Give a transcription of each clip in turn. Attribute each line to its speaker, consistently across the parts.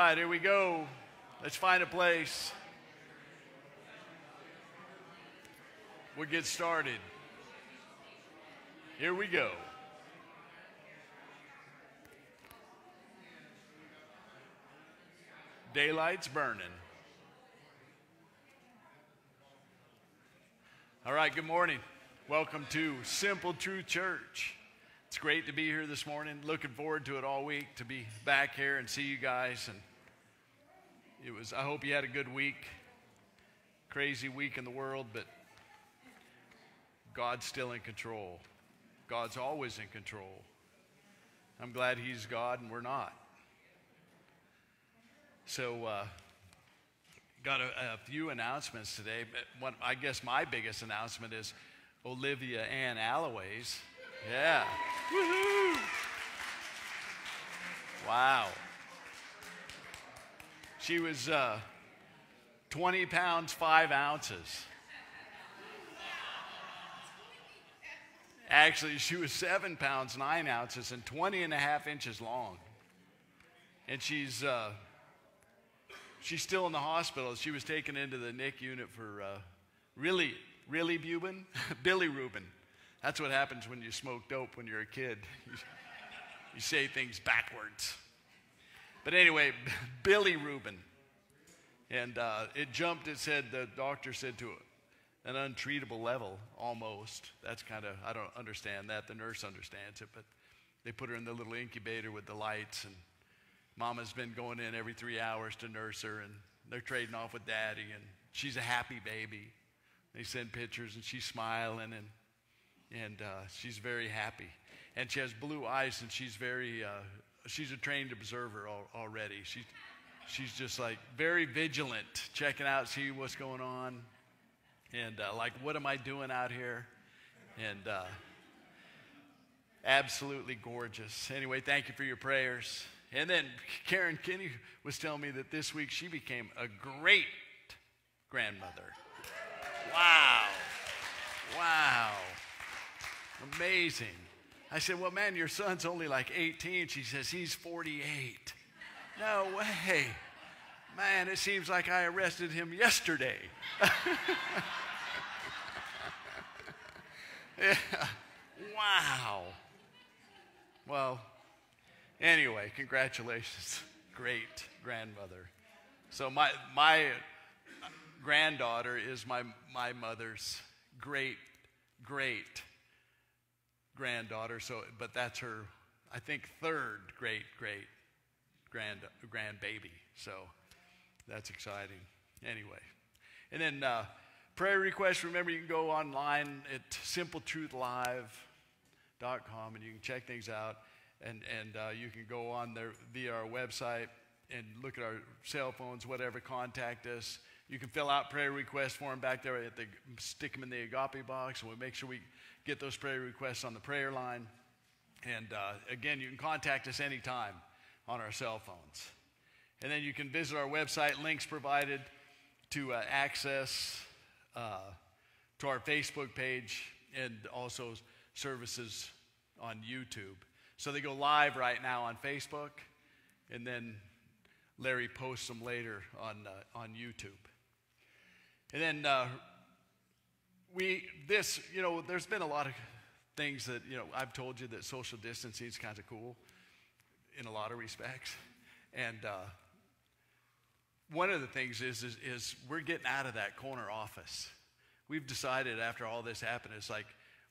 Speaker 1: right, here we go. Let's find a place. We'll get started. Here we go. Daylight's burning. All right, good morning. Welcome to Simple Truth Church. It's great to be here this morning. Looking forward to it all week to be back here and see you guys. And it was. I hope you had a good week. Crazy week in the world, but God's still in control. God's always in control. I'm glad He's God and we're not. So, uh, got a, a, few announcements today. But one, I guess my biggest announcement is Olivia Ann Alloways yeah. Woohoo! Wow. She was uh, 20 pounds, 5 ounces. Actually, she was 7 pounds, 9 ounces, and 20 and a half inches long. And she's, uh, she's still in the hospital. She was taken into the NIC unit for uh, really, really Bubin? bilirubin. That's what happens when you smoke dope when you're a kid. You say things backwards. But anyway, Billy Rubin. And uh, it jumped, it said, the doctor said to an untreatable level almost. That's kind of, I don't understand that. The nurse understands it, but they put her in the little incubator with the lights, and mama's been going in every three hours to nurse her, and they're trading off with daddy, and she's a happy baby. They send pictures, and she's smiling, and and uh, she's very happy. And she has blue eyes, and she's very, uh, she's a trained observer al- already. She, she's just like very vigilant, checking out, see what's going on, and uh, like, what am I doing out here? And uh, absolutely gorgeous. Anyway, thank you for your prayers. And then Karen Kinney was telling me that this week she became a great grandmother. Wow. Wow. Amazing. I said, Well, man, your son's only like 18. She says, He's 48. No way. Man, it seems like I arrested him yesterday. yeah. Wow. Well, anyway, congratulations. Great grandmother. So, my, my granddaughter is my, my mother's great, great granddaughter, so, but that's her, I think, third great, great grand, grandbaby. So that's exciting. Anyway. And then uh, prayer requests, remember you can go online at simpletruthlive.com and you can check things out. And, and uh, you can go on there via our website and look at our cell phones, whatever, contact us. You can fill out prayer request form back there at the stick them in the agape box, we'll make sure we get those prayer requests on the prayer line. And uh, again, you can contact us anytime on our cell phones. And then you can visit our website, links provided to uh, access uh, to our Facebook page and also services on YouTube. So they go live right now on Facebook, and then Larry posts them later on, uh, on YouTube. And then uh, we, this, you know, there's been a lot of things that, you know, I've told you that social distancing is kind of cool in a lot of respects. And uh, one of the things is, is, is we're getting out of that corner office. We've decided after all this happened, it's like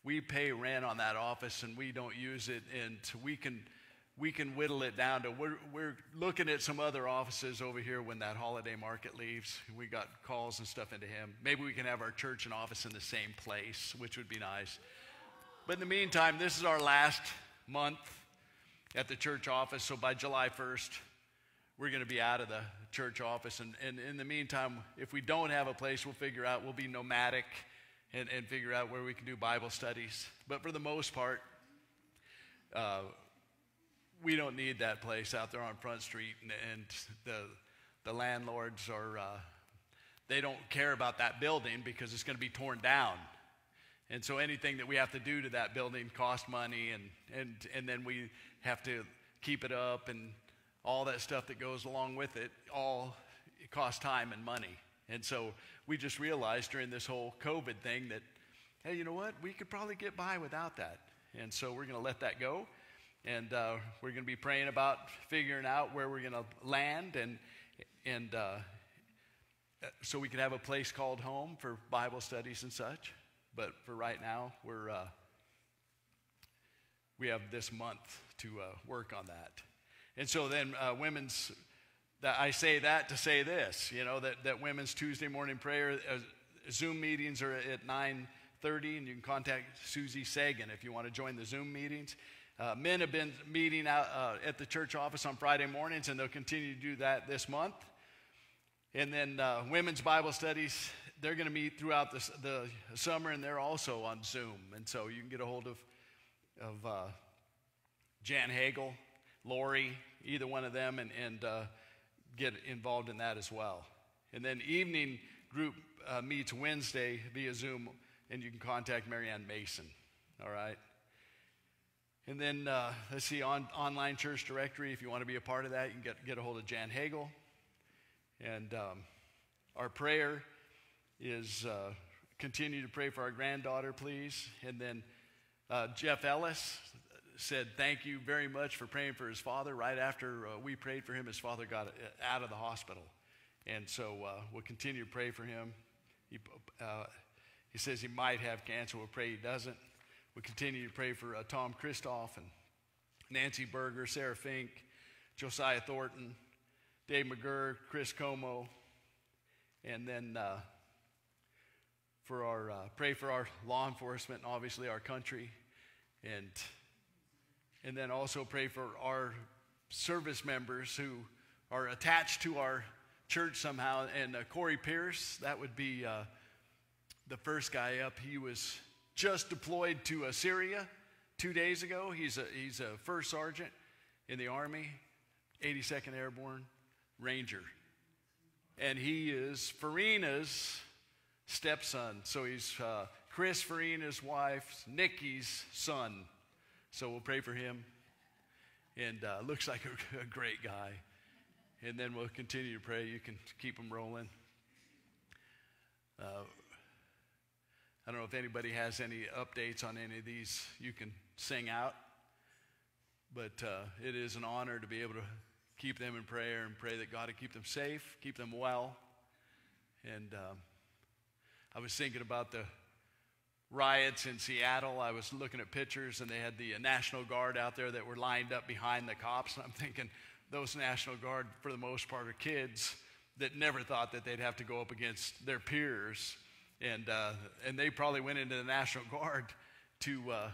Speaker 1: we pay rent on that office and we don't use it, and we can we can whittle it down to we're, we're looking at some other offices over here when that holiday market leaves. We got calls and stuff into him. Maybe we can have our church and office in the same place, which would be nice. But in the meantime, this is our last month at the church office. So by July 1st, we're going to be out of the church office. And, and in the meantime, if we don't have a place, we'll figure out, we'll be nomadic and, and figure out where we can do Bible studies. But for the most part, uh, we don't need that place out there on Front Street, and, and the, the landlords are, uh, they don't care about that building because it's going to be torn down. And so anything that we have to do to that building costs money, and, and, and then we have to keep it up and all that stuff that goes along with it, all it costs time and money. And so we just realized during this whole COVID thing that, hey, you know what? We could probably get by without that. And so we're going to let that go. And uh, we're going to be praying about figuring out where we're going to land and, and uh, so we can have a place called home for Bible studies and such. But for right now, we're, uh, we have this month to uh, work on that. And so then uh, women's that I say that to say this, you know, that, that women's Tuesday morning prayer, uh, Zoom meetings are at 9.30, and you can contact Susie Sagan if you want to join the Zoom meetings. Uh, men have been meeting out uh, at the church office on Friday mornings, and they'll continue to do that this month. And then uh, women's Bible studies, they're going to meet throughout the, the, summer, and they're also on Zoom. And so you can get a hold of, of uh, Jan Hagel, Lori, either one of them, and, and uh, get involved in that as well. And then evening group uh, meets Wednesday via Zoom, and you can contact Marianne Mason. All right. And then uh, let's see, on online church directory. If you want to be a part of that, you can get get a hold of Jan Hagel. And um, our prayer is uh, continue to pray for our granddaughter, please. And then uh, Jeff Ellis, said thank you very much for praying for his father. Right after uh, we prayed for him, his father got uh, out of the hospital. And so uh, we'll continue to pray for him. He, he says he might have cancer. We'll pray he doesn't. We'll continue to pray for uh, Tom Christoff and Nancy Berger, Sarah Fink, Josiah Thornton, Dave McGurr, Chris Como, and then uh, for our pray for our law enforcement and obviously our country and and then also pray for our service members who are attached to our church somehow. And uh, Corey Pierce, that would be uh, the first guy up. He was just deployed to uh, Syria two days ago. He's a, he's a first sergeant in the Army, 82nd Airborne Ranger. And he is Farina's stepson. So he's uh, Chris Farina's wife, Nikki's son. So we'll pray for him. And uh, looks like a, a great guy. And then we'll continue to pray. You can keep them rolling. Uh, I don't know if anybody has any updates on any of these you can sing out. But uh, it is an honor to be able to keep them in prayer and pray that God to keep them safe, keep them well. And um, I was thinking about the riots in Seattle. I was looking at pictures, and they had the National Guard out there that were lined up behind the cops. And I'm thinking, those National Guard, for the most part, are kids that never thought that they'd have to go up against their peers. And, uh, and they probably went into the National Guard to uh,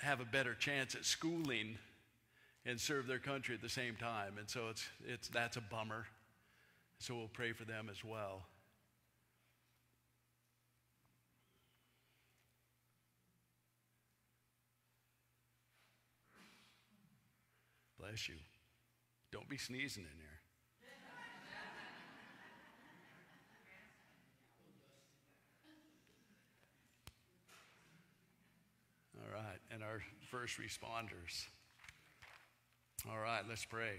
Speaker 1: have a better chance at schooling and serve their country at the same time. And so it's, it's, that's a bummer. So we'll pray for them as well. Bless you. Don't be sneezing in there. All right, and our first responders. All right, let's pray.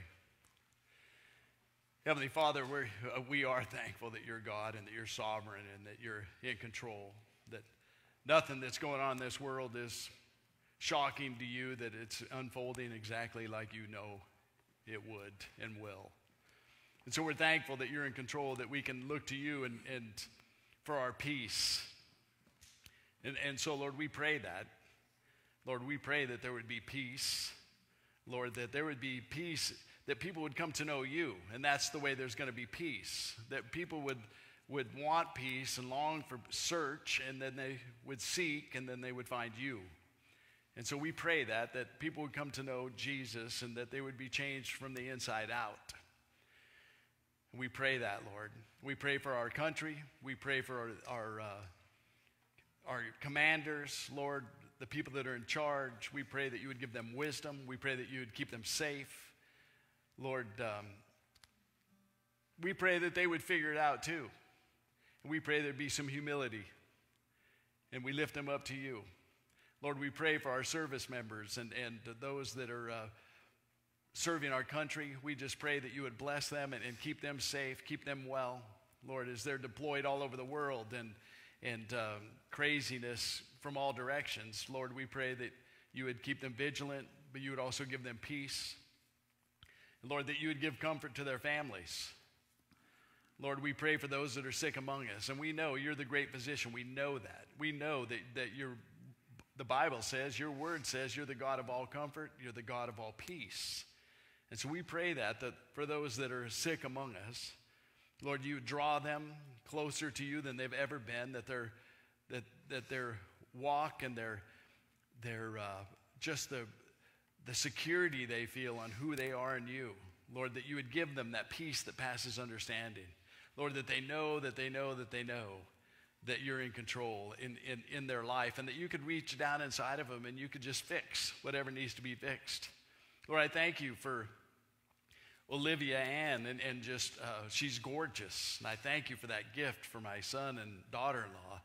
Speaker 1: Heavenly Father, we're, uh, we are thankful that you're God and that you're sovereign and that you're in control. That nothing that's going on in this world is shocking to you that it's unfolding exactly like you know it would and will. And so we're thankful that you're in control, that we can look to you and, and for our peace. And, and so, Lord, we pray that. Lord, we pray that there would be peace. Lord, that there would be peace, that people would come to know you. And that's the way there's going to be peace. That people would, would want peace and long for search, and then they would seek, and then they would find you. And so we pray that, that people would come to know Jesus and that they would be changed from the inside out. We pray that, Lord. We pray for our country. We pray for our, our, uh, our commanders, Lord, the people that are in charge. We pray that you would give them wisdom. We pray that you would keep them safe. Lord, um, we pray that they would figure it out too. And we pray there'd be some humility. And we lift them up to you. Lord, we pray for our service members and, and those that are uh, serving our country. We just pray that you would bless them and, and keep them safe, keep them well. Lord, as they're deployed all over the world and, and um, craziness from all directions, Lord, we pray that you would keep them vigilant, but you would also give them peace. Lord, that you would give comfort to their families. Lord, we pray for those that are sick among us. And we know you're the great physician. We know that. We know that, that you're, the Bible says, your word says, you're the God of all comfort, you're the God of all peace. And so we pray that, that for those that are sick among us, Lord, you draw them closer to you than they've ever been, that their, that, that their walk and their, their uh, just the, the security they feel on who they are in you. Lord, that you would give them that peace that passes understanding. Lord, that they know that they know that they know that you're in control in, in, in their life and that you could reach down inside of them and you could just fix whatever needs to be fixed. Lord, I thank you for Olivia Ann and, and just, uh, she's gorgeous. And I thank you for that gift for my son and daughter in law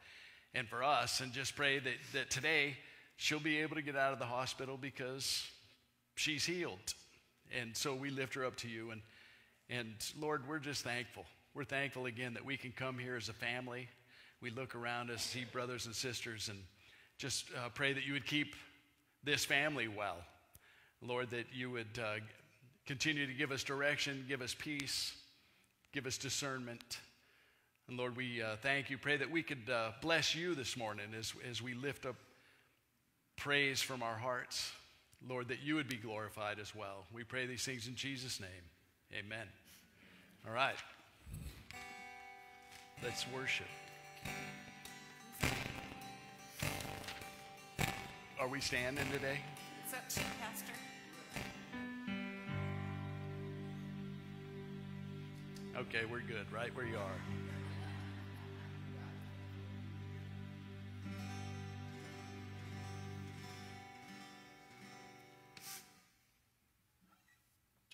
Speaker 1: and for us. And just pray that, that today she'll be able to get out of the hospital because she's healed. And so we lift her up to you. And, and Lord, we're just thankful. We're thankful again that we can come here as a family. We look around us, see brothers and sisters, and just uh, pray that you would keep this family well. Lord, that you would uh, continue to give us direction, give us peace, give us discernment. And Lord, we uh, thank you. Pray that we could uh, bless you this morning as, as we lift up praise from our hearts. Lord, that you would be glorified as well. We pray these things in Jesus' name. Amen. All right. Let's worship. Are we standing today?
Speaker 2: It's up to you, Pastor.
Speaker 1: Okay, we're good, right where you are.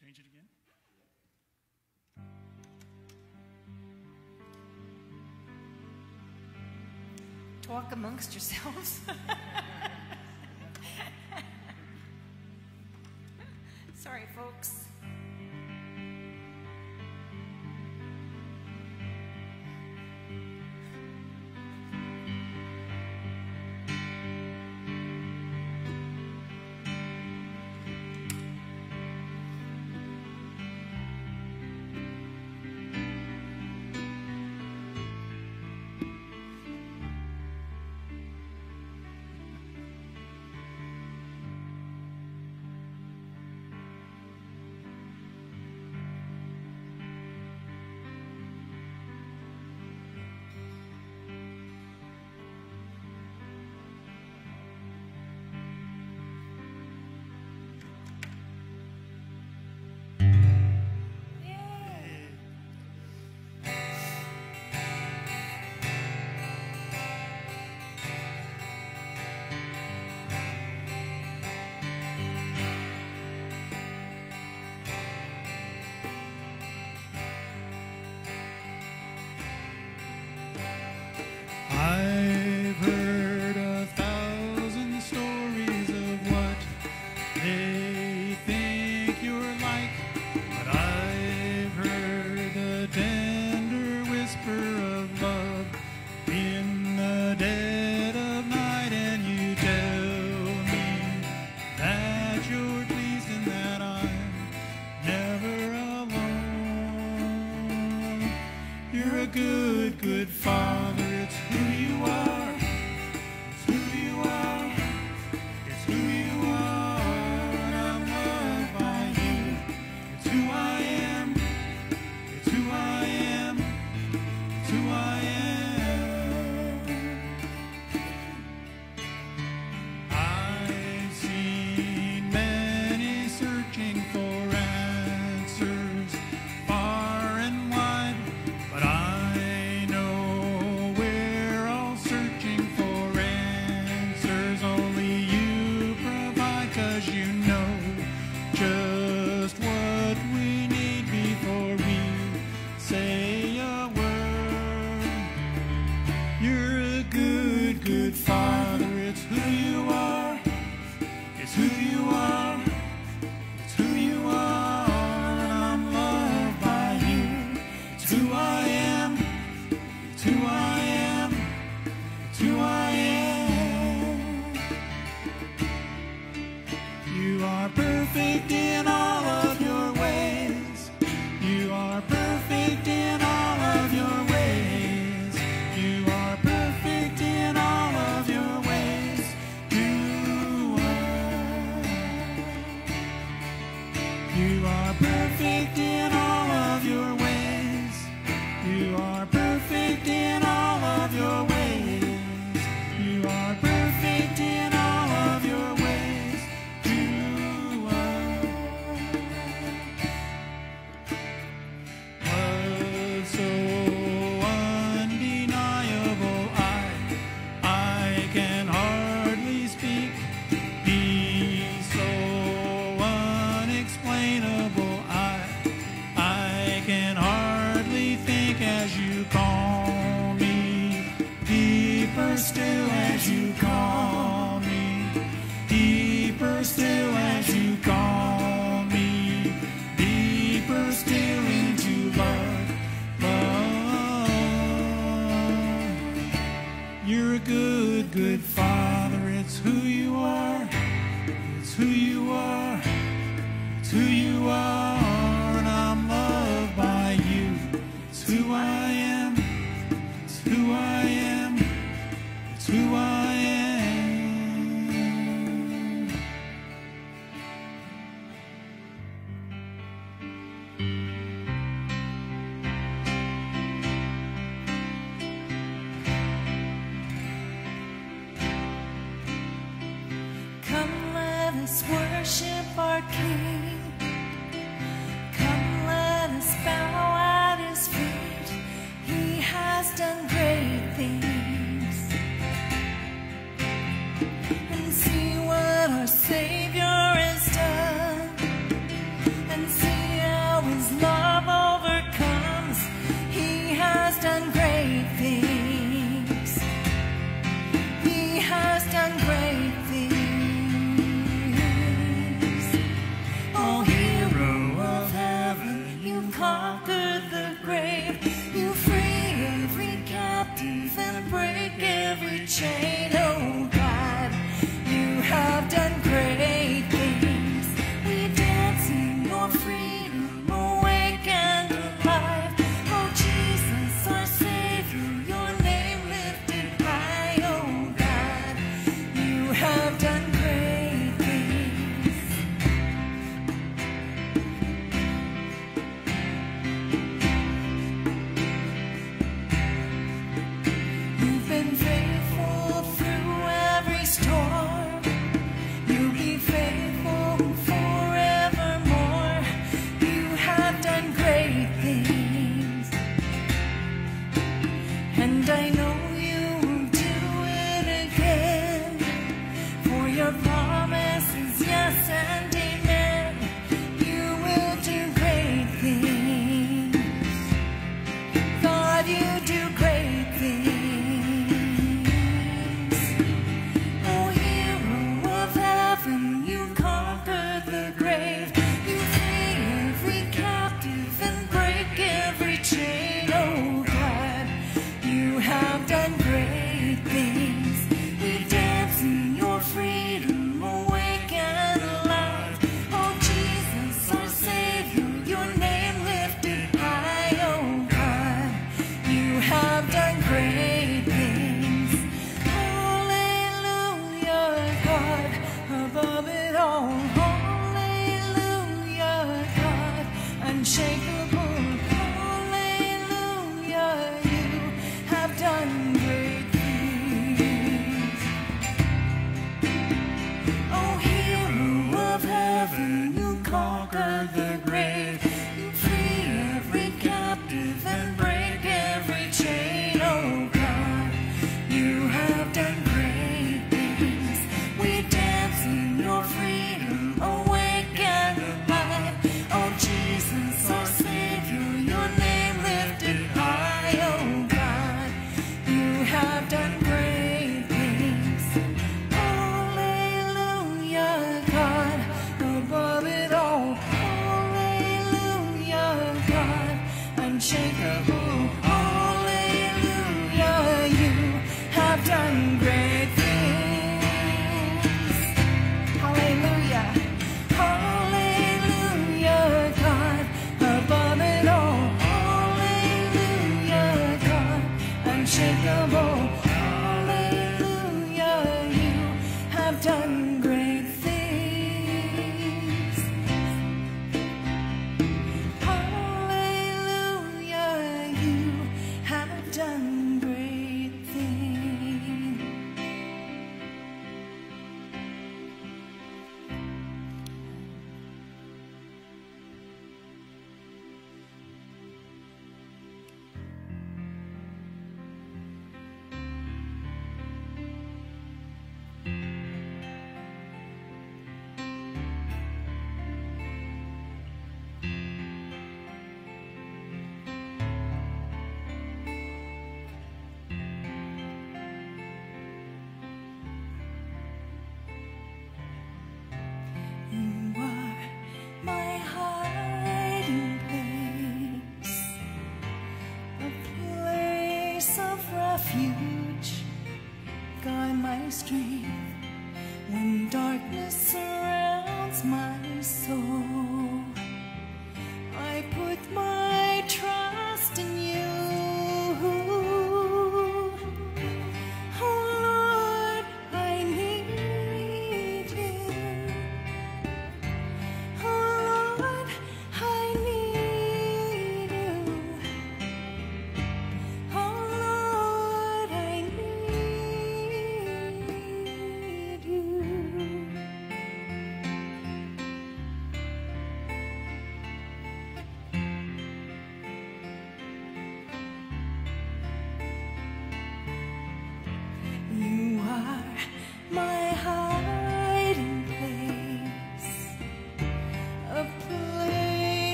Speaker 3: Change it again.
Speaker 2: Talk amongst yourselves. Sorry, folks.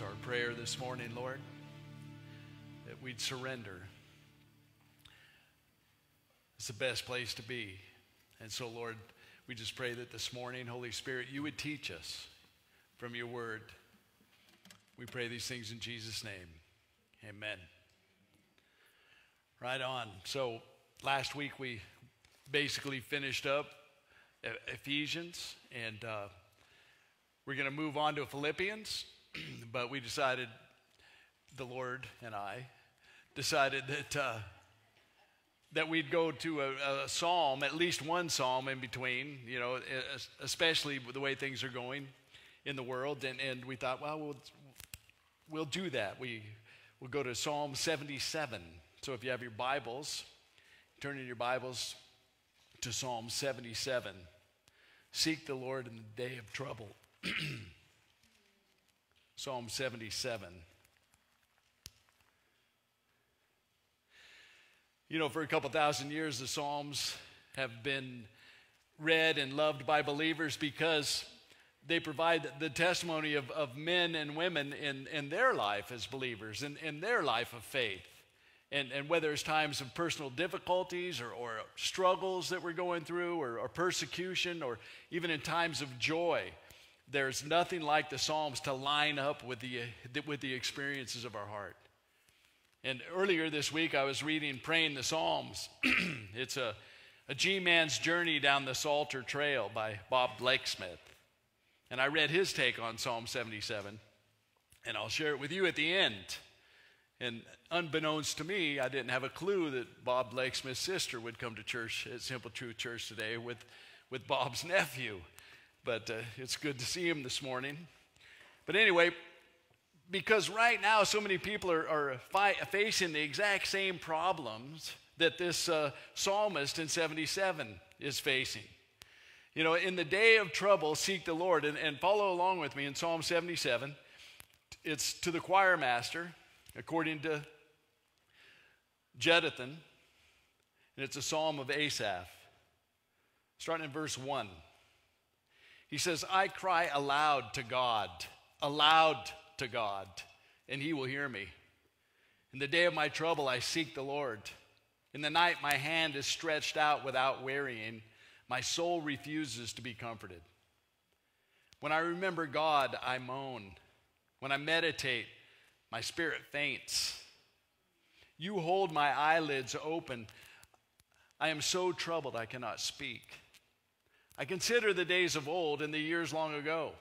Speaker 1: That's our prayer this morning, Lord, that we'd surrender. It's the best place to be. And so, Lord, we just pray that this morning, Holy Spirit, you would teach us from your word. We pray these things in Jesus' name. Amen. Right on. So, last week we basically finished up Ephesians, and uh, we're going to move on to Philippians, but we decided, the Lord and I decided that uh, that we'd go to a, a psalm, at least one psalm in between, you know, especially the way things are going in the world, and, and we thought, well, we'll we'll do that. We we'll go to Psalm 77. So if you have your Bibles, turn in your Bibles to Psalm 77. Seek the Lord in the day of trouble. Psalm 77. You know, for a couple thousand years, the Psalms have been read and loved by believers because they provide the testimony of, of men and women in, in their life as believers, in, in their life of faith. And, and whether it's times of personal difficulties or, or struggles that we're going through or, or persecution or even in times of joy, there's nothing like the Psalms to line up with the, with the experiences of our heart. And earlier this week, I was reading Praying the Psalms. it's a, a G Man's Journey Down the Psalter Trail by Bob Blakesmith. And I read his take on Psalm 77, and I'll share it with you at the end. And unbeknownst to me, I didn't have a clue that Bob Blakesmith's sister would come to church at Simple Truth Church today with, with Bob's nephew. But uh, it's good to see him this morning. But anyway, because right now so many people are, are fi- facing the exact same problems that this uh, psalmist in 77 is facing. You know, in the day of trouble, seek the Lord. And, and follow along with me in Psalm 77. It's to the choir master, according to Jeduthun, and it's a psalm of Asaph. Starting in verse 1. He says, I cry aloud to God, aloud to God, and he will hear me. In the day of my trouble, I seek the Lord. In the night, my hand is stretched out without wearying. My soul refuses to be comforted. When I remember God, I moan. When I meditate, my spirit faints. You hold my eyelids open. I am so troubled I cannot speak. I consider the days of old and the years long ago.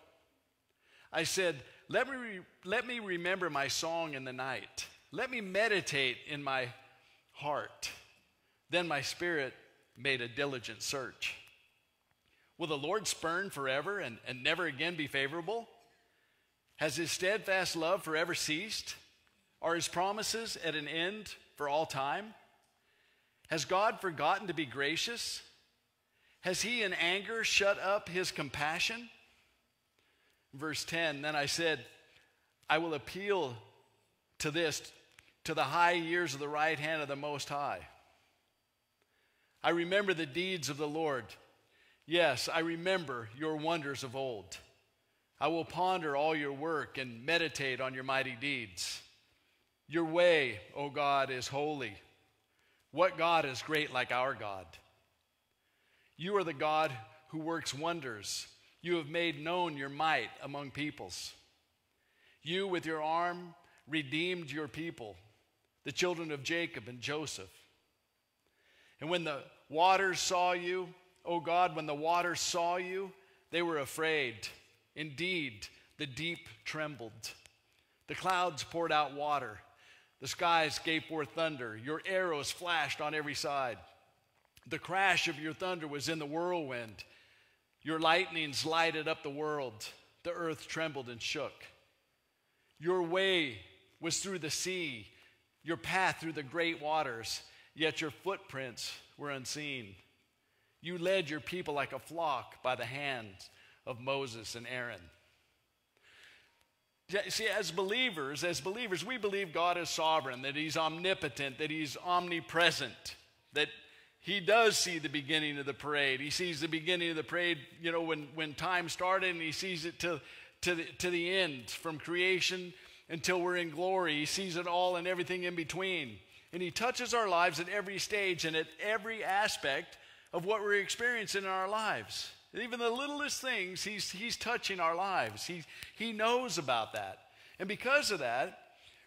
Speaker 1: I said, let me, re- let me remember my song in the night. Let me meditate in my heart. Then my spirit made a diligent search. Will the Lord spurn forever and, and never again be favorable? Has his steadfast love forever ceased? Are his promises at an end for all time? Has God forgotten to be gracious? Has he in anger shut up his compassion? Verse 10 Then I said, I will appeal to this, to the high years of the right hand of the Most High. I remember the deeds of the Lord. Yes, I remember your wonders of old. I will ponder all your work and meditate on your mighty deeds. Your way, O God, is holy. What God is great like our God? You are the God who works wonders. You have made known your might among peoples. You, with your arm, redeemed your people, the children of Jacob and Joseph. And when the waters saw you, O God, when the waters saw you, they were afraid. Indeed, the deep trembled. The clouds poured out water. The skies gave forth thunder. Your arrows flashed on every side. The crash of your thunder was in the whirlwind. Your lightnings lighted up the world. The earth trembled and shook. Your way was through the sea, your path through the great waters, yet your footprints were unseen. You led your people like a flock by the hands of Moses and Aaron. See, as believers, as believers, we believe God is sovereign, that He's omnipotent, that He's omnipresent, that He does see the beginning of the parade. He sees the beginning of the parade, you know, when, when time started, and He sees it to, to, the, to the end, from creation until we're in glory. He sees it all and everything in between. And He touches our lives at every stage and at every aspect of what we're experiencing in our lives. Even the littlest things, he's, he's touching our lives. He, he knows about that. And because of that,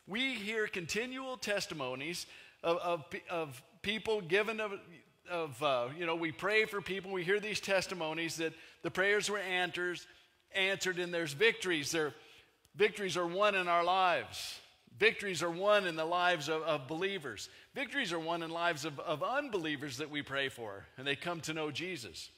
Speaker 1: we hear continual testimonies of, of, of people given of, of uh, you know, we pray for people. We hear these testimonies that the prayers were answers, answered and there's victories. There, victories are won in our lives. Victories are won in the lives of, of believers. Victories are won in lives of, of unbelievers that we pray for, and they come to know Jesus.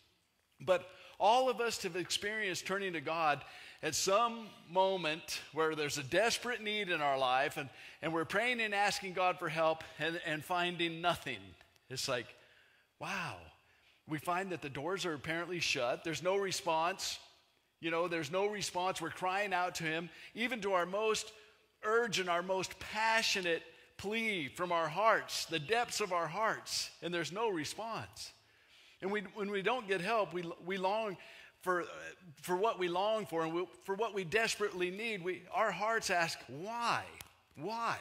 Speaker 1: But all of us have experienced turning to God at some moment where there's a desperate need in our life and, and we're praying and asking God for help and, and finding nothing. It's like, wow. We find that the doors are apparently shut. There's no response. You know, there's no response. We're crying out to Him, even to our most urgent, our most passionate plea from our hearts, the depths of our hearts, and there's no response. And we, when we don't get help, we, we long for, for what we long for and we, for what we desperately need. We, our hearts ask, why? Why?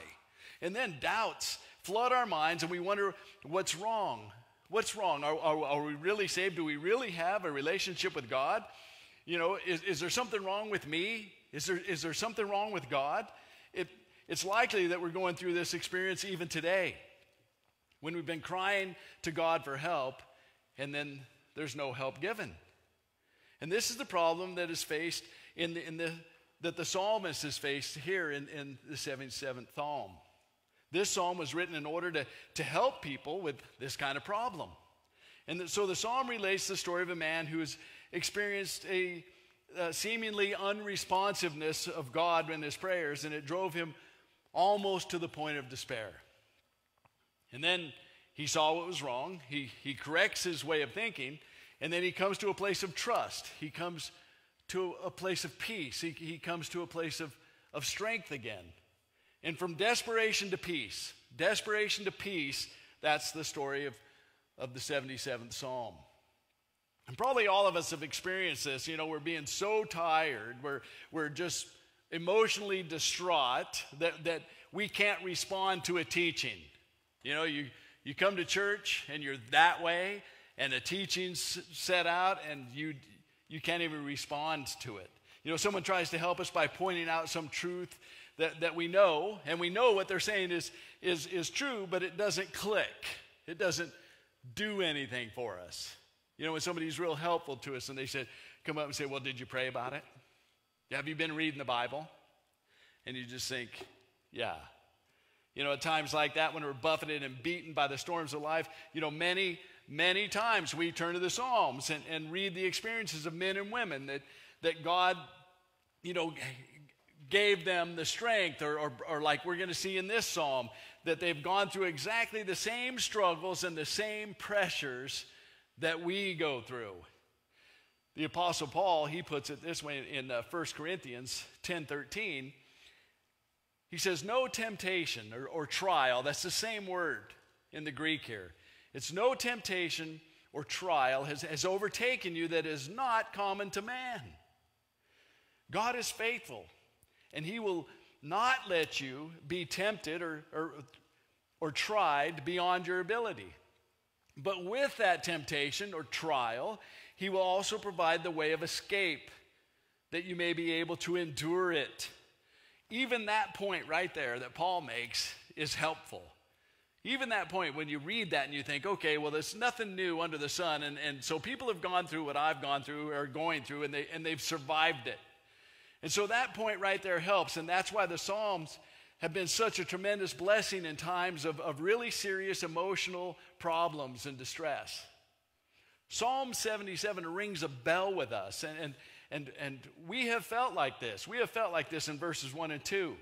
Speaker 1: And then doubts flood our minds and we wonder, what's wrong? What's wrong? Are, are, are we really saved? Do we really have a relationship with God? You know, is, is there something wrong with me? Is there, is there something wrong with God? It, it's likely that we're going through this experience even today when we've been crying to God for help and then there's no help given. And this is the problem that is faced in the, in the that the psalmist is faced here in, in the 77th psalm. This psalm was written in order to, to help people with this kind of problem. And so the psalm relates the story of a man who has experienced a, a seemingly unresponsiveness of God in his prayers, and it drove him almost to the point of despair. And then he saw what was wrong. He, he corrects his way of thinking. And then he comes to a place of trust. He comes to a place of peace. He, he comes to a place of, of strength again. And from desperation to peace, desperation to peace, that's the story of, of the 77th Psalm. And probably all of us have experienced this. You know, we're being so tired, we're, we're just emotionally distraught that, that we can't respond to a teaching. You know, you, you come to church and you're that way, and the teaching's set out, and you, you can't even respond to it. You know, someone tries to help us by pointing out some truth that, that we know, and we know what they're saying is, is, is true, but it doesn't click. It doesn't do anything for us. You know, when somebody's real helpful to us and they said, come up and say, Well, did you pray about it? Have you been reading the Bible? And you just think, yeah. You know, at times like that, when we're buffeted and beaten by the storms of life, you know, many, many times we turn to the Psalms and, and read the experiences of men and women that, that God, you know, gave them the strength, or, or, or like we're going to see in this psalm, that they've gone through exactly the same struggles and the same pressures that we go through. The Apostle Paul, he puts it this way in uh, 1 Corinthians 10 13. He says, No temptation or, or trial, that's the same word in the Greek here. It's no temptation or trial has, has overtaken you that is not common to man. God is faithful, and he will not let you be tempted or, or, or tried beyond your ability. But with that temptation or trial, he will also provide the way of escape that you may be able to endure it. Even that point right there that Paul makes is helpful. Even that point, when you read that and you think, okay, well, there's nothing new under the sun, and, and so people have gone through what I've gone through or going through, and, they, and they've survived it. And so that point right there helps, and that's why the Psalms have been such a tremendous blessing in times of, of really serious emotional problems and distress. Psalm 77 rings a bell with us, and, and, and, and we have felt like this. We have felt like this in verses 1 and 2.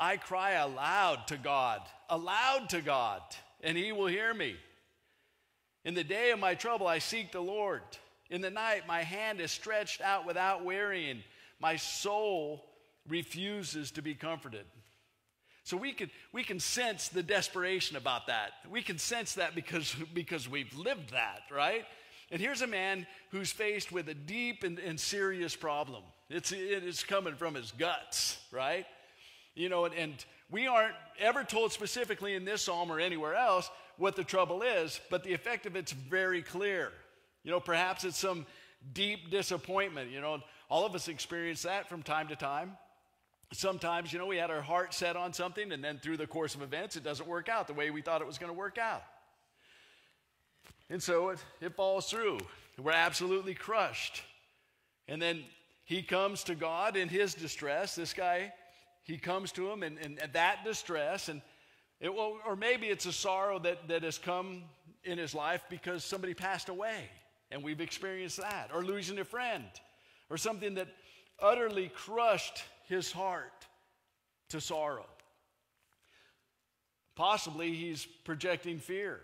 Speaker 1: I cry aloud to God, aloud to God, and he will hear me. In the day of my trouble, I seek the Lord. In the night, my hand is stretched out without wearying. My soul refuses to be comforted. So we can, we can sense the desperation about that. We can sense that because, because we've lived that, right? And here's a man who's faced with a deep and, and serious problem. It's, it is coming from his guts, right? You know, and, and we aren't ever told specifically in this psalm or anywhere else what the trouble is, but the effect of it's very clear. You know, perhaps it's some deep disappointment. You know, all of us experience that from time to time. Sometimes, you know, we had our heart set on something, and then through the course of events, it doesn't work out the way we thought it was going to work out. And so it, it falls through. We're absolutely crushed. And then he comes to God in his distress. This guy, he comes to him in, in that distress. And it will, or maybe it's a sorrow that, that has come in his life because somebody passed away. And we've experienced that. Or losing a friend. Or something that utterly crushed his heart to sorrow. Possibly he's projecting fear,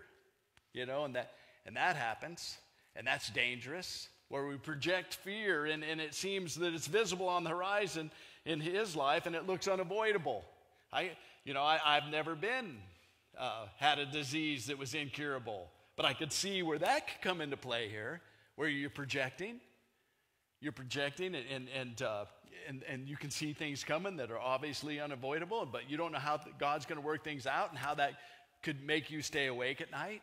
Speaker 1: you know, and that, and that happens, and that's dangerous, where we project fear and, and it seems that it's visible on the horizon in his life and it looks unavoidable. I, you know, I, have never been, uh, had a disease that was incurable, but I could see where that could come into play here, where you're projecting. You're projecting, and, and, and uh, and, and you can see things coming that are obviously unavoidable, but you don't know how God's going to work things out and how that could make you stay awake at night.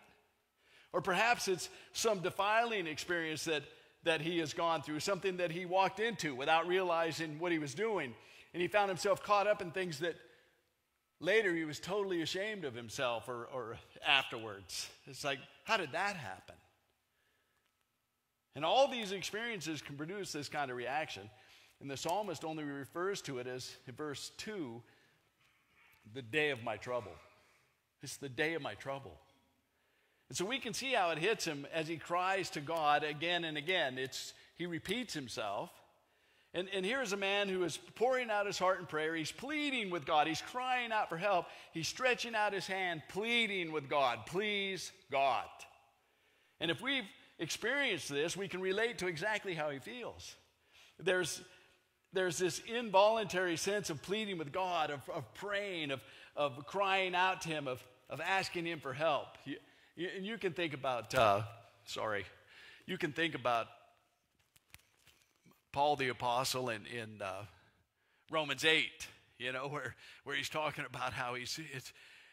Speaker 1: Or perhaps it's some defiling experience that, that he has gone through, something that he walked into without realizing what he was doing. And he found himself caught up in things that later he was totally ashamed of himself or, or afterwards. It's like, how did that happen? And all these experiences can produce this kind of reaction. And the psalmist only refers to it as, in verse 2, the day of my trouble. It's the day of my trouble. And so we can see how it hits him as he cries to God again and again. It's, he repeats himself. And, and here's a man who is pouring out his heart in prayer. He's pleading with God. He's crying out for help. He's stretching out his hand, pleading with God. Please, God. And if we've experienced this, we can relate to exactly how he feels. There's, there's this involuntary sense of pleading with God, of, of praying, of, of crying out to Him, of, of asking Him for help. You, you, you can think about, uh, sorry, you can think about Paul the Apostle in, in uh, Romans 8, you know, where, where he's talking about how he's,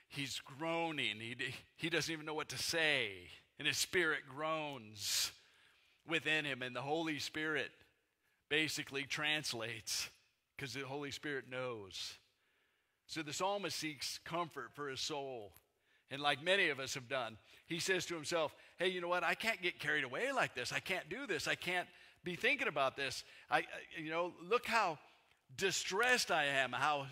Speaker 1: he's groaning. He, he doesn't even know what to say, and his spirit groans within him, and the Holy Spirit basically translates because the Holy Spirit knows. So the psalmist seeks comfort for his soul. And like many of us have done, he says to himself, Hey, you know what? I can't get carried away like this. I can't do this. I can't be thinking about this. I, you know, look how distressed I am, how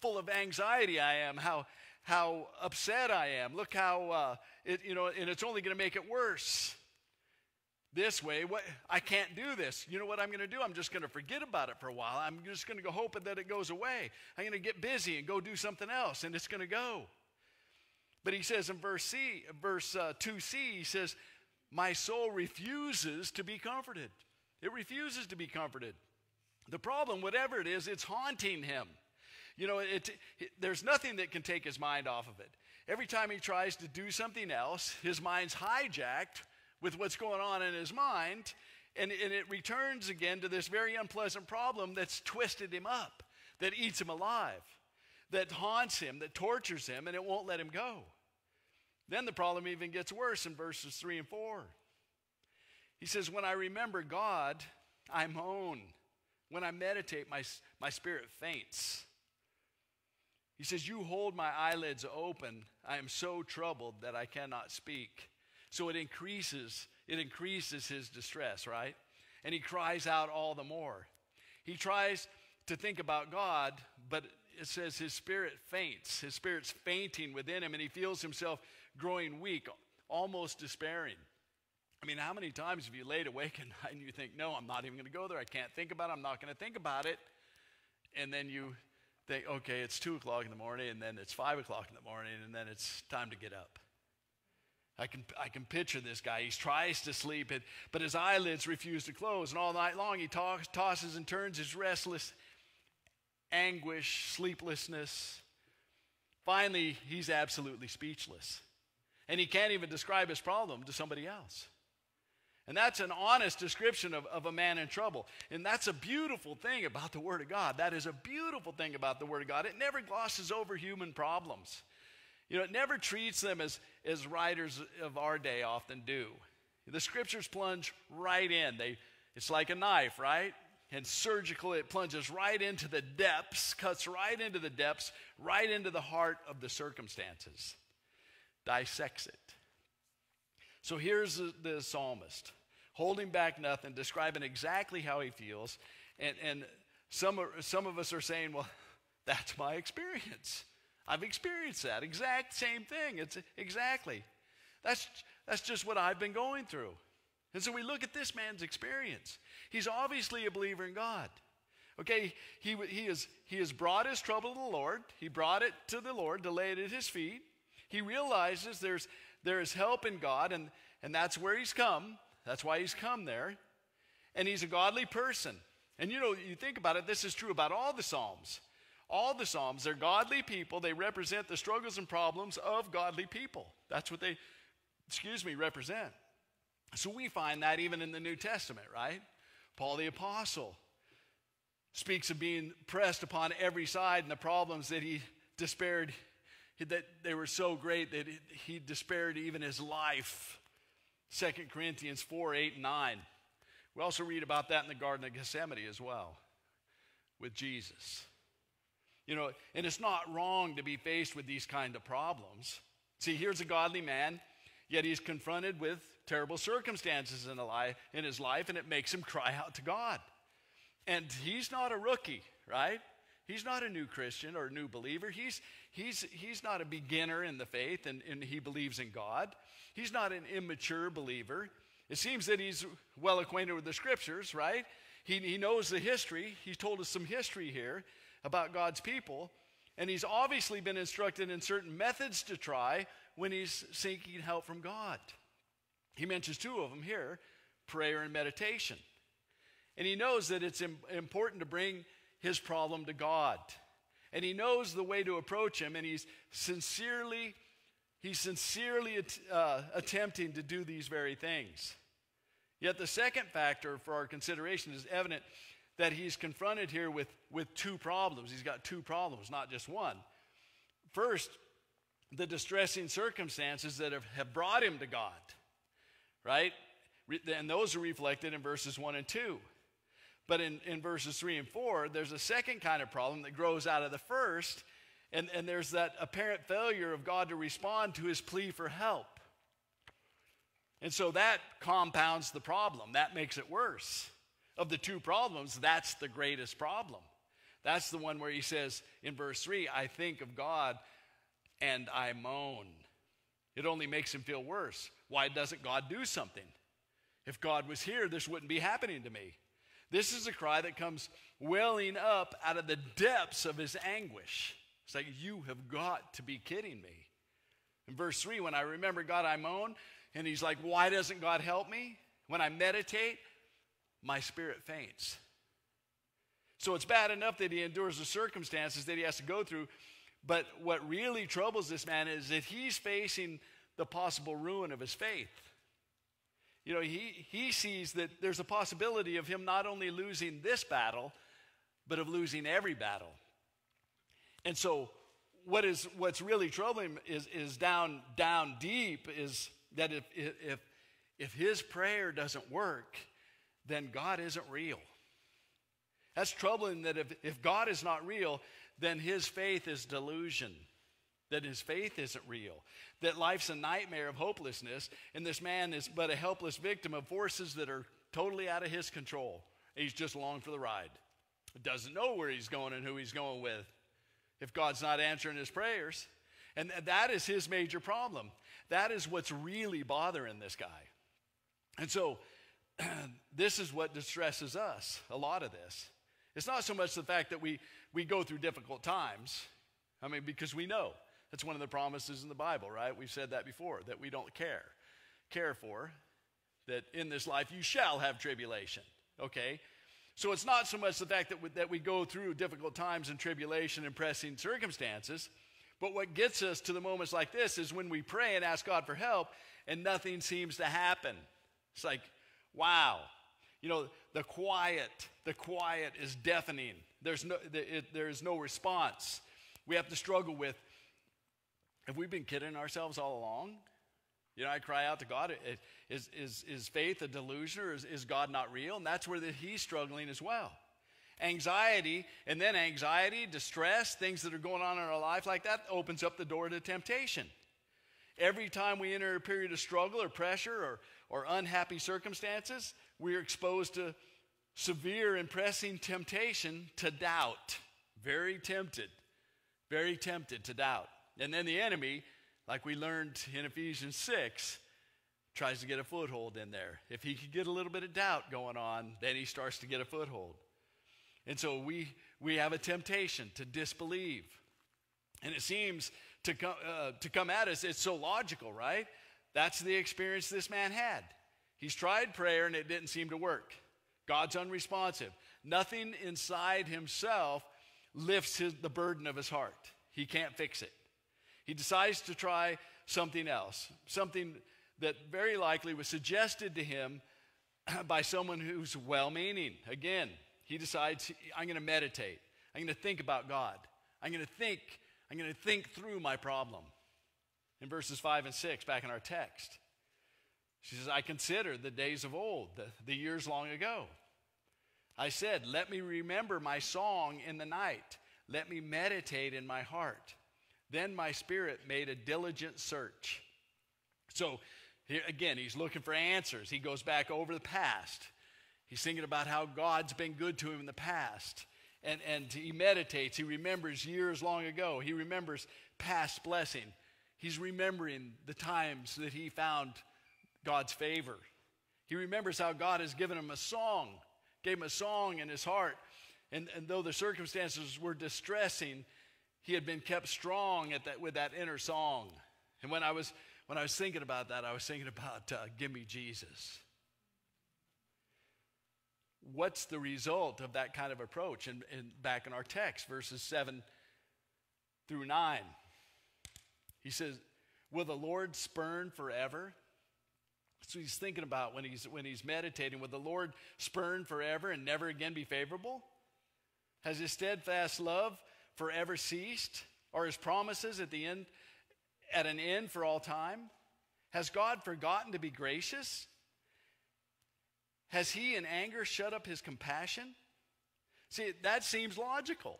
Speaker 1: full of anxiety I am, how, how upset I am. Look how, uh, it, you know, and it's only going to make it worse. This way, what, I can't do this. You know what I'm going to do? I'm just going to forget about it for a while. I'm just going to go hoping that it goes away. I'm going to get busy and go do something else, and it's going to go. But he says in verse C, verse uh, 2c, he says, My soul refuses to be comforted. It refuses to be comforted. The problem, whatever it is, it's haunting him. You know, it, it, there's nothing that can take his mind off of it. Every time he tries to do something else, his mind's hijacked with what's going on in his mind, and, and it returns again to this very unpleasant problem that's twisted him up, that eats him alive, that haunts him, that tortures him, and it won't let him go. Then the problem even gets worse in verses 3 and 4. He says, When I remember God, I moan. When I meditate, my, my spirit faints. He says, You hold my eyelids open. I am so troubled that I cannot speak. So it increases, it increases his distress, right? And he cries out all the more. He tries to think about God, but it says his spirit faints. His spirit's fainting within him, and he feels himself growing weak, almost despairing. I mean, how many times have you laid awake at night and you think, no, I'm not even going to go there. I can't think about it. I'm not going to think about it. And then you think, okay, it's 2 o'clock in the morning, and then it's 5 o'clock in the morning, and then it's time to get up. I can, I can picture this guy. He tries to sleep, but his eyelids refuse to close. And all night long, he toss, tosses and turns his restless anguish, sleeplessness. Finally, he's absolutely speechless. And he can't even describe his problem to somebody else. And that's an honest description of, of a man in trouble. And that's a beautiful thing about the Word of God. That is a beautiful thing about the Word of God. It never glosses over human problems. You know, it never treats them as, as writers of our day often do. The scriptures plunge right in. They, it's like a knife, right? And surgical, it plunges right into the depths, cuts right into the depths, right into the heart of the circumstances, dissects it. So here's the, the psalmist holding back nothing, describing exactly how he feels. And, and some, some of us are saying, well, that's my experience. I've experienced that exact same thing. It's exactly. That's, that's just what I've been going through. And so we look at this man's experience. He's obviously a believer in God. Okay, he, he, is, he has brought his trouble to the Lord. He brought it to the Lord to lay it at his feet. He realizes there's, there is help in God, and, and that's where he's come. That's why he's come there. And he's a godly person. And you know, you think about it, this is true about all the Psalms. All the Psalms, they're godly people. They represent the struggles and problems of godly people. That's what they, excuse me, represent. So we find that even in the New Testament, right? Paul the Apostle speaks of being pressed upon every side and the problems that he despaired, that they were so great that he despaired even his life. 2 Corinthians 4 8 and 9. We also read about that in the Garden of Gethsemane as well with Jesus. You know, and it's not wrong to be faced with these kind of problems. See, here's a godly man, yet he's confronted with terrible circumstances in, life, in his life, and it makes him cry out to God. And he's not a rookie, right? He's not a new Christian or a new believer. He's, he's, he's not a beginner in the faith and, and he believes in God. He's not an immature believer. It seems that he's well acquainted with the scriptures, right? He, he knows the history. He's told us some history here about God's people. And he's obviously been instructed in certain methods to try when he's seeking help from God. He mentions two of them here prayer and meditation. And he knows that it's important to bring his problem to God. And he knows the way to approach him, and he's sincerely, he's sincerely uh, attempting to do these very things. Yet the second factor for our consideration is evident that he's confronted here with, with two problems. He's got two problems, not just one. First, the distressing circumstances that have, have brought him to God, right? And those are reflected in verses 1 and 2. But in, in verses 3 and 4, there's a second kind of problem that grows out of the first, and, and there's that apparent failure of God to respond to his plea for help. And so that compounds the problem, that makes it worse of the two problems, that's the greatest problem. That's the one where he says in verse 3 I think of God and I moan. It only makes him feel worse. Why doesn't God do something? If God was here, this wouldn't be happening to me. This is a cry that comes welling up out of the depths of his anguish. It's like, You have got to be kidding me. In verse 3, when I remember God, I moan. And he's like, Why doesn't God help me? When I meditate, my spirit faints. So it's bad enough that he endures the circumstances that he has to go through. But what really troubles this man is that he's facing the possible ruin of his faith. You know, he, he sees that there's a possibility of him not only losing this battle, but of losing every battle. And so what is what's really troubling is, is down down deep is that if if if his prayer doesn't work, then God isn't real. That's troubling that if, if God is not real, then his faith is delusion. That his faith isn't real. That life's a nightmare of hopelessness, and this man is but a helpless victim of forces that are totally out of his control. He's just along for the ride. Doesn't know where he's going and who he's going with if God's not answering his prayers. And that is his major problem. That is what's really bothering this guy. And so, this is what distresses us a lot of this. It's not so much the fact that we, we go through difficult times, I mean, because we know. That's one of the promises in the Bible, right? We've said that before, that we don't care. Care for, that in this life you shall have tribulation, okay? So it's not so much the fact that we, that we go through difficult times and tribulation and pressing circumstances, but what gets us to the moments like this is when we pray and ask God for help and nothing seems to happen. It's like, wow. You know, the quiet, the quiet is deafening. There's no, it, there's no response. We have to struggle with have we been kidding ourselves all along? You know, I cry out to God, is, is, is faith a delusion or is, is God not real? And that's where the, he's struggling as well. Anxiety, and then anxiety, distress, things that are going on in our life like that opens up the door to temptation. Every time we enter a period of struggle or pressure or, or unhappy circumstances, we're exposed to severe and pressing temptation to doubt. Very tempted, very tempted to doubt. And then the enemy, like we learned in Ephesians 6, tries to get a foothold in there. If he could get a little bit of doubt going on, then he starts to get a foothold. And so we, we have a temptation to disbelieve. And it seems to come, uh, to come at us, it's so logical, right? That's the experience this man had. He's tried prayer and it didn't seem to work. God's unresponsive. Nothing inside himself lifts his, the burden of his heart. He can't fix it. He decides to try something else, something that very likely was suggested to him by someone who's well meaning. Again, he decides, I'm going to meditate. I'm going to think about God. I'm going to think, I'm going to think through my problem. In verses 5 and 6, back in our text, she says, I consider the days of old, the, the years long ago. I said, Let me remember my song in the night. Let me meditate in my heart. Then my spirit made a diligent search. So, here, again, he's looking for answers. He goes back over the past. He's thinking about how God's been good to him in the past. And, and he meditates. He remembers years long ago. He remembers past blessing. He's remembering the times that he found God's favor. He remembers how God has given him a song, gave him a song in his heart. And, and though the circumstances were distressing, he had been kept strong at that, with that inner song. And when I was, when I was thinking about that, I was thinking about uh, Give Me Jesus. What's the result of that kind of approach? And, back in our text, verses 7 through 9, he says, Will the Lord spurn forever? So he's thinking about when he's, when he's meditating, will the Lord spurn forever and never again be favorable? Has his steadfast love forever ceased? Are his promises at the end at an end for all time? Has God forgotten to be gracious? Has he in anger shut up his compassion? See, that seems logical.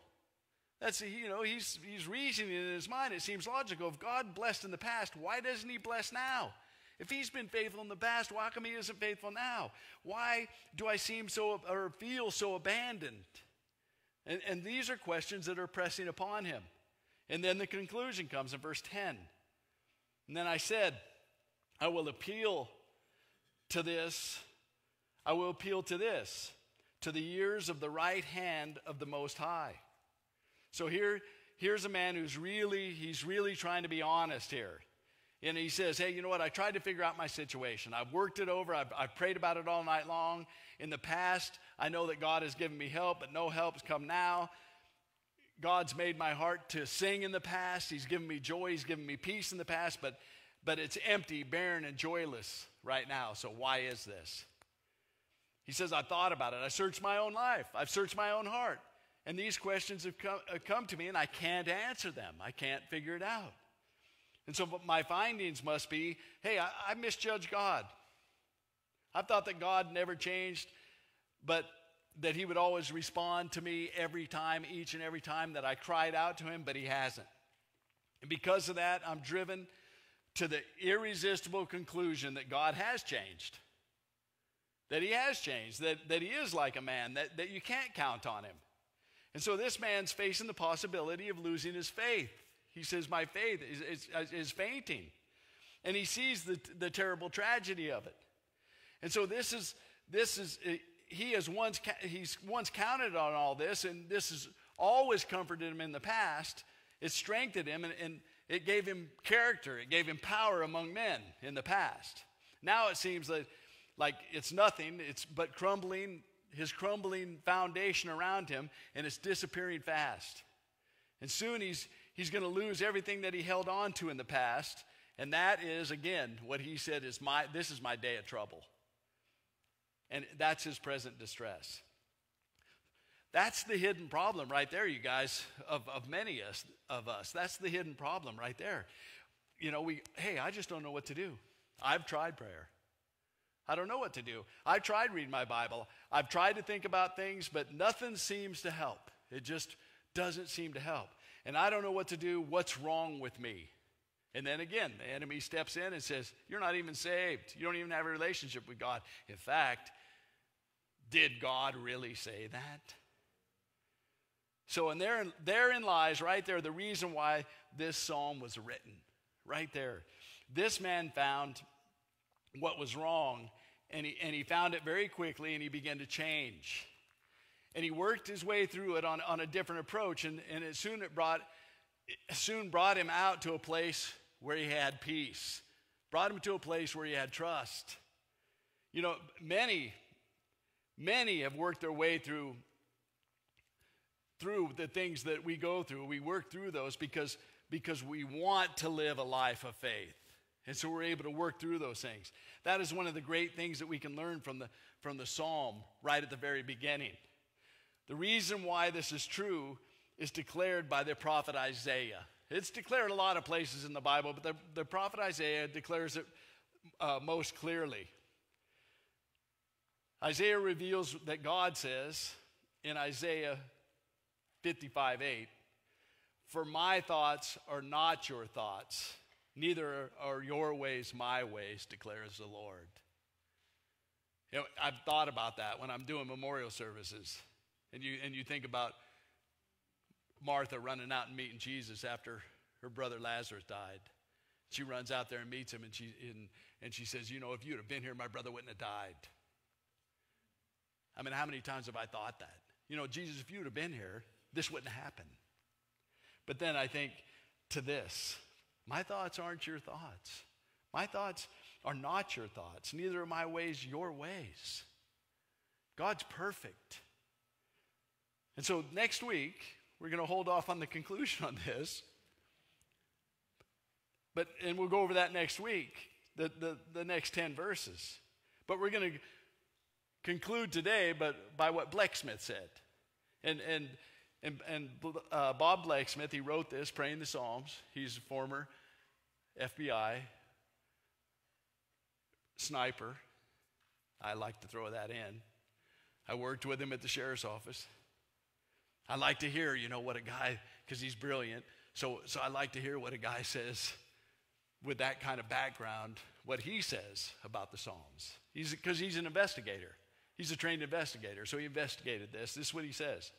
Speaker 1: That's you know, he's he's reasoning in his mind. It seems logical. If God blessed in the past, why doesn't he bless now? If he's been faithful in the past, why come he isn't faithful now? Why do I seem so or feel so abandoned? And, and these are questions that are pressing upon him. And then the conclusion comes in verse 10. And then I said, I will appeal to this, I will appeal to this, to the years of the right hand of the Most High. So here, here's a man who's really, he's really trying to be honest here. And he says, Hey, you know what? I tried to figure out my situation. I've worked it over. I've, I've prayed about it all night long. In the past, I know that God has given me help, but no help's come now. God's made my heart to sing in the past. He's given me joy. He's given me peace in the past, but, but it's empty, barren, and joyless right now. So why is this? He says, I thought about it. I searched my own life. I've searched my own heart. And these questions have come, have come to me, and I can't answer them. I can't figure it out. And so my findings must be hey, I, I misjudged God. I thought that God never changed, but that He would always respond to me every time, each and every time that I cried out to Him, but He hasn't. And because of that, I'm driven to the irresistible conclusion that God has changed. That He has changed, that, that He is like a man, that, that you can't count on Him. And so this man's facing the possibility of losing his faith. He says, My faith is, is, is fainting. And he sees the, the terrible tragedy of it. And so this is, this is he has once, he's once counted on all this, and this has always comforted him in the past. It strengthened him, and, and it gave him character. It gave him power among men in the past. Now it seems that like it's nothing, it's but crumbling, his crumbling foundation around him, and it's disappearing fast. And soon he's, he's going to lose everything that he held on to in the past. And that is, again, what he said is, my, this is my day of trouble. And that's his present distress. That's the hidden problem right there, you guys, of, of many us, of us. That's the hidden problem right there. You know, we, hey, I just don't know what to do. I've tried prayer. I don't know what to do. I've tried reading my Bible. I've tried to think about things, but nothing seems to help. It just doesn't seem to help and I don't know what to do. What's wrong with me? And then again, the enemy steps in and says, You're not even saved. You don't even have a relationship with God. In fact, did God really say that? So, and therein, therein lies right there the reason why this psalm was written. Right there. This man found what was wrong, and he, and he found it very quickly, and he began to change and he worked his way through it on, on a different approach and, and it soon it brought it soon brought him out to a place where he had peace brought him to a place where he had trust you know many many have worked their way through through the things that we go through we work through those because because we want to live a life of faith and so we're able to work through those things that is one of the great things that we can learn from the from the psalm right at the very beginning the reason why this is true is declared by the prophet Isaiah. It's declared a lot of places in the Bible, but the, the prophet Isaiah declares it uh, most clearly. Isaiah reveals that God says in Isaiah 55 8, For my thoughts are not your thoughts, neither are your ways my ways, declares the Lord. You know, I've thought about that when I'm doing memorial services. And you, and you think about Martha running out and meeting Jesus after her brother Lazarus died. She runs out there and meets him, and she, and, and she says, You know, if you'd have been here, my brother wouldn't have died. I mean, how many times have I thought that? You know, Jesus, if you'd have been here, this wouldn't happen. But then I think to this my thoughts aren't your thoughts. My thoughts are not your thoughts. Neither are my ways your ways. God's perfect. And so next week, we're going to hold off on the conclusion on this. But, and we'll go over that next week, the, the, the next 10 verses. But we're going to conclude today but by what Blacksmith said. And, and, and, and uh, Bob Blacksmith, he wrote this, Praying the Psalms. He's a former FBI sniper. I like to throw that in. I worked with him at the sheriff's office. I like to hear, you know, what a guy, because he's brilliant. So, so I like to hear what a guy says with that kind of background, what he says about the Psalms. He's because he's an investigator. He's a trained investigator. So he investigated this. This is what he says.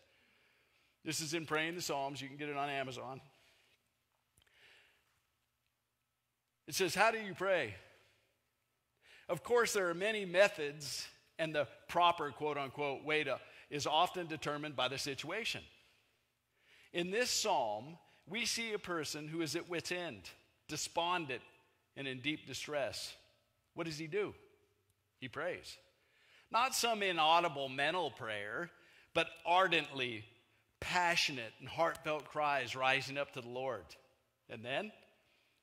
Speaker 1: This is in Praying the Psalms. You can get it on Amazon. It says, How do you pray? Of course, there are many methods, and the proper quote unquote way to is often determined by the situation. In this psalm, we see a person who is at wit's end, despondent, and in deep distress. What does he do? He prays. Not some inaudible mental prayer, but ardently passionate and heartfelt cries rising up to the Lord. And then,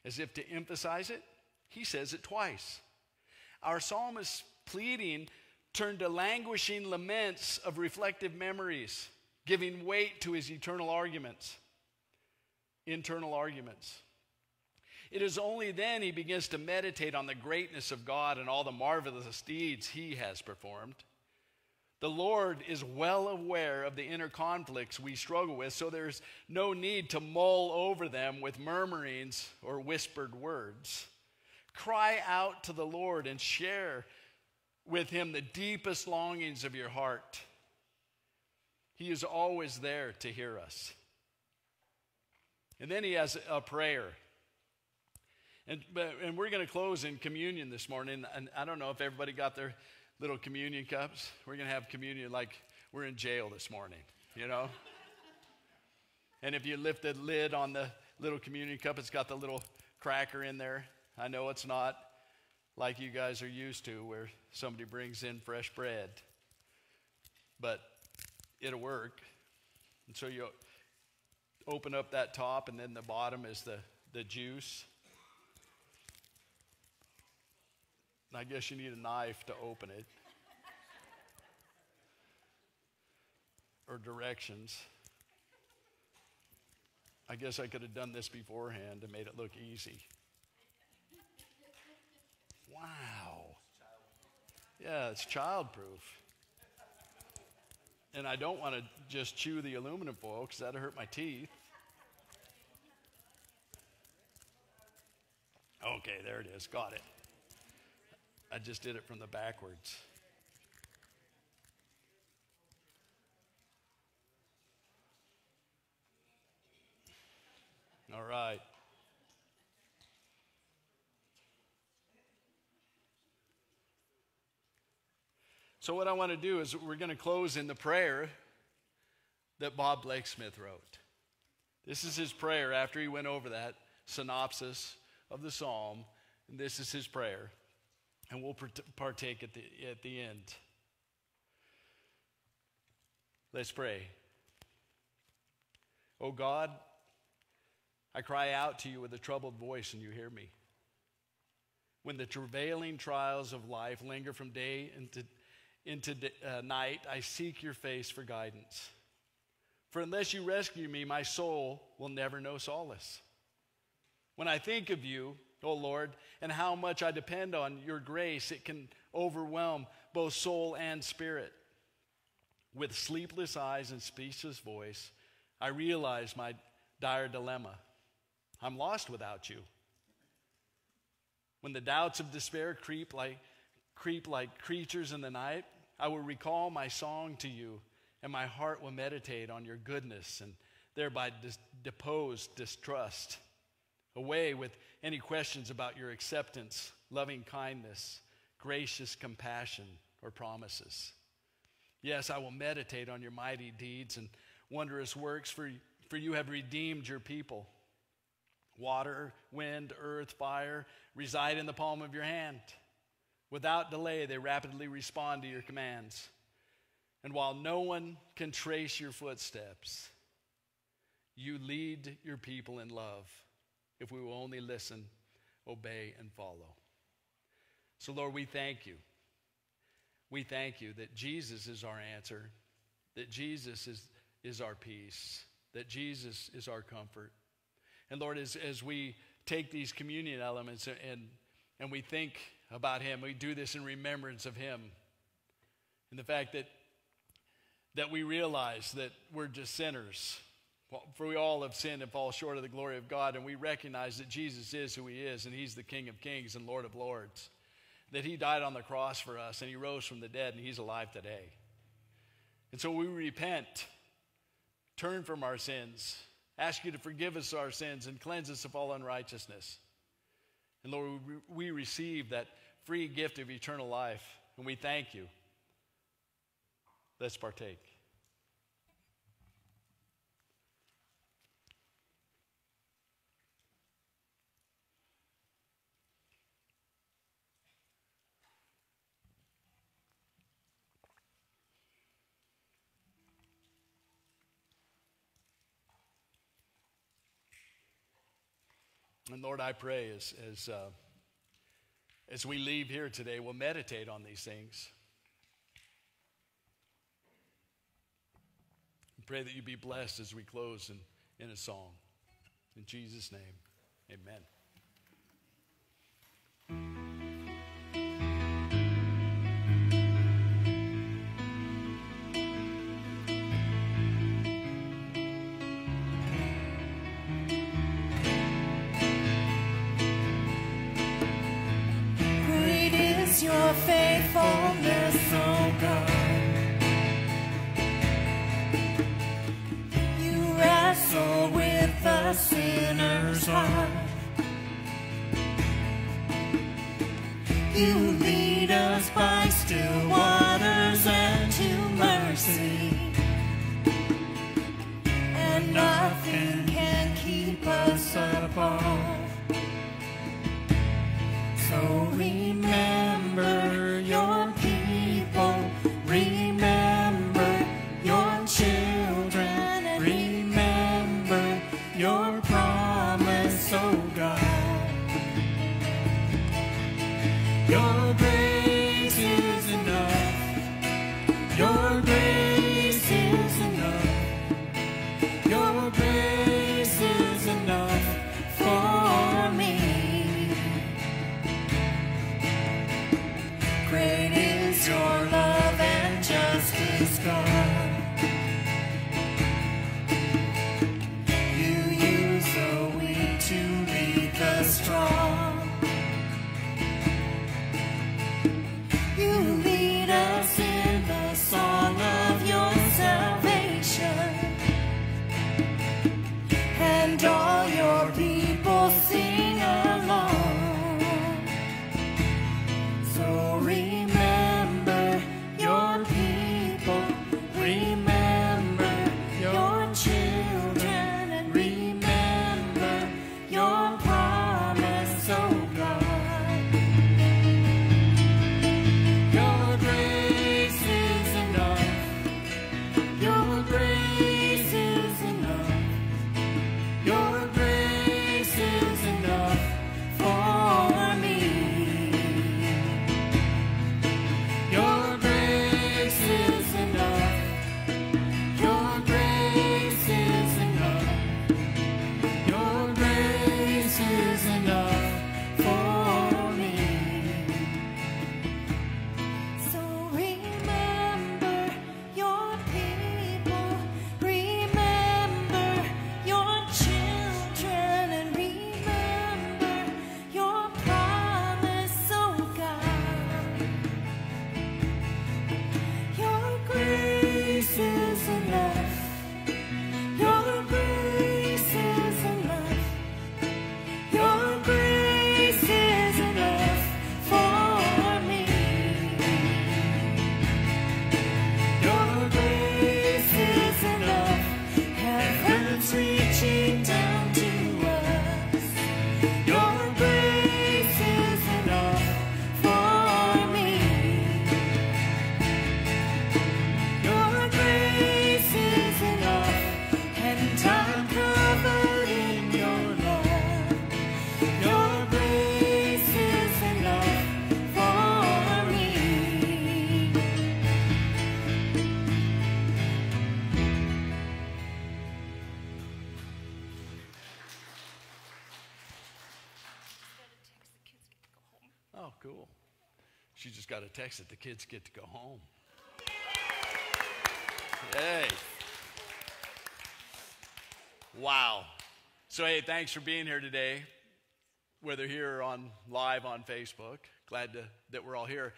Speaker 1: as if to emphasize it, he says it twice. Our psalmist's pleading turned to languishing laments of reflective memories, giving weight to his eternal arguments, internal arguments. It is only then he begins to meditate on the greatness of God and all the marvelous deeds he has performed. The Lord is well aware of the inner conflicts we struggle with, so there's no need to mull over them with murmurings or whispered words. Cry out to the Lord and share with him the deepest longings of your heart. He is always there to hear us. And then he has a prayer. And, and we're going to close in communion this morning. And I don't know if everybody got their little communion cups. We're going to have communion like we're in jail this morning, you know? and if you lift the lid on the little communion cup, it's got the little cracker in there. I know it's not like you guys are used to, where somebody brings in fresh bread, but it'll work. And so you open up that top, and then the bottom is the, the juice. And I guess you need a knife to open it. or directions. I guess I could have done this beforehand and made it look easy. Wow. Yeah, it's childproof. And I don't want to just chew the aluminum foil because that'll hurt my teeth. Okay, there it is. Got it. I just did it from the backwards. All right. So, what I want to do is we're going to close in the prayer that Bob Blake Smith wrote. This is his prayer after he went over that synopsis of the psalm, and this is his prayer. And we'll partake at the, at the end. Let's pray. Oh God, I cry out to you with a troubled voice, and you hear me. When the travailing trials of life linger from day into into uh, night, I seek your face for guidance. For unless you rescue me, my soul will never know solace. When I think of you, O Lord, and how much I depend on your grace, it can overwhelm both soul and spirit. With sleepless eyes and speechless voice, I realize my dire dilemma. I'm lost without you. When the doubts of despair creep like, creep like creatures in the night, I will recall my song to you, and my heart will meditate on your goodness and thereby dis- depose distrust. Away with any questions about your acceptance, loving kindness, gracious compassion, or promises. Yes, I will meditate on your mighty deeds and wondrous works, for, for you have redeemed your people. Water, wind, earth, fire reside in the palm of your hand. Without delay, they rapidly respond to your commands. And while no one can trace your footsteps, you lead your people in love if we will only listen, obey, and follow. So, Lord, we thank you. We thank you that Jesus is our answer, that Jesus is, is our peace, that Jesus is our comfort. And Lord, as, as we take these communion elements and, and we think about him. We do this in remembrance of him. And the fact that, that we realize that we're just sinners. For we all have sinned and fall short of the glory of God, and we recognize that Jesus is who he is, and he's the King of kings and Lord of lords. That he died on the cross for us, and he rose from the dead, and he's alive today. And so we repent turn from our sins, ask you to forgive us our sins and cleanse us of all unrighteousness. And Lord, we receive that free gift of eternal life, and we thank you. Let's partake. And Lord, I pray as, as, uh, as we leave here today, we'll meditate on these things. And Pray that you be blessed as we close in, in a song. In Jesus' name, amen.
Speaker 3: Faithfulness, O God. You wrestle with sinner's heart. You And all your people
Speaker 1: text that the kids get to go home. Hey. Wow. So, hey, thanks for being here today, whether here or on live on Facebook. Glad to, that we're all here.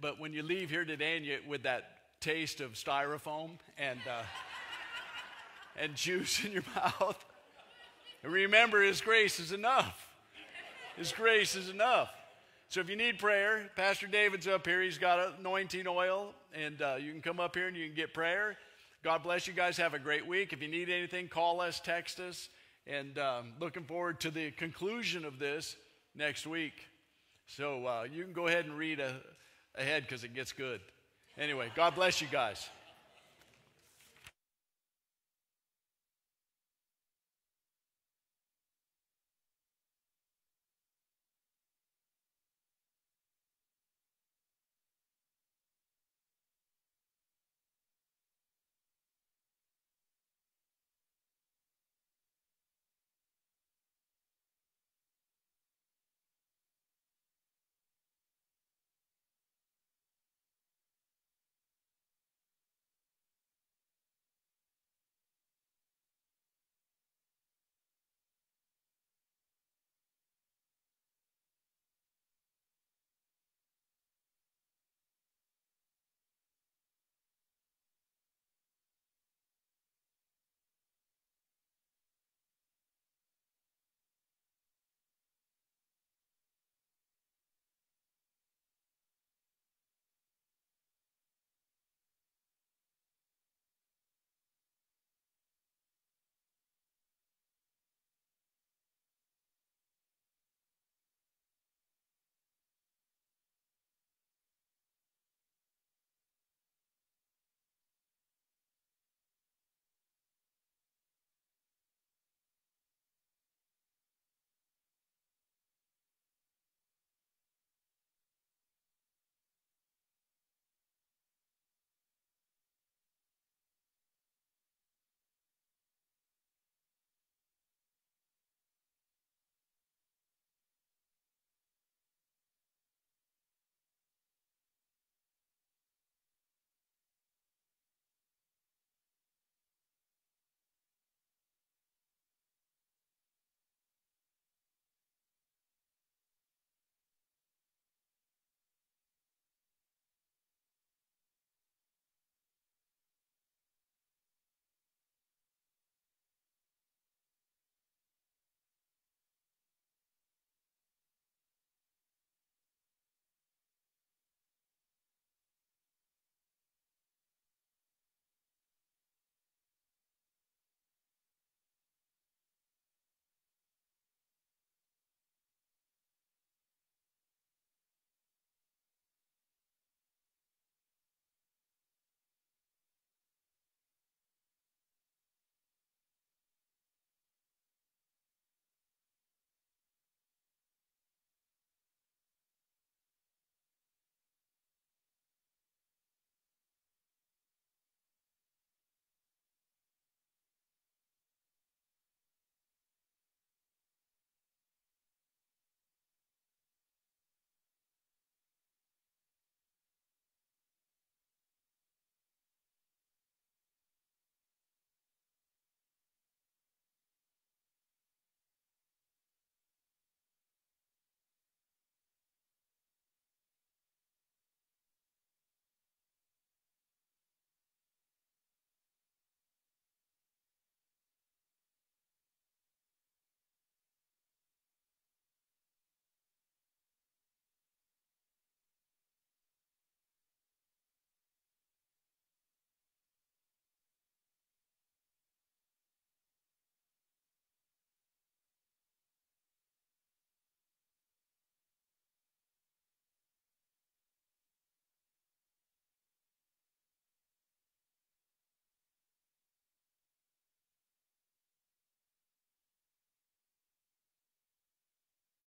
Speaker 1: But when you leave here today and you, with that taste of styrofoam and, uh, and juice in your mouth. Remember, His grace is enough. His grace is enough. So if you need prayer, Pastor David's up here. He's got anointing oil, and uh, you can come up here and you can get prayer. God bless you guys. Have a great week. If you need anything, call us, text us, and um, looking forward to the conclusion of this next week. So uh, you can go ahead and read a, ahead because it gets good. Anyway, God bless you guys.